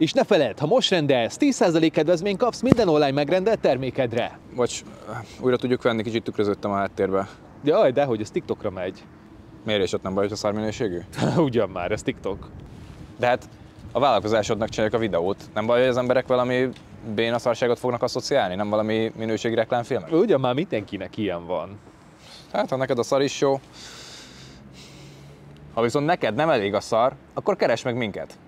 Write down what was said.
És ne feledd, ha most rendelsz, 10% kedvezmény kapsz minden online megrendelt termékedre. Bocs, újra tudjuk venni, kicsit tükrözöttem a háttérbe. Jaj, de hogy ez TikTokra megy. Miért és ott nem baj, hogy a szarminőségű? Ugyan már, ez TikTok. De hát a vállalkozásodnak csináljuk a videót. Nem baj, hogy az emberek valami béna szarságot fognak asszociálni, nem valami minőségi reklámfilmet? Ugyan már mindenkinek ilyen van. Hát, ha neked a szar is jó. Ha viszont neked nem elég a szar, akkor keresd meg minket.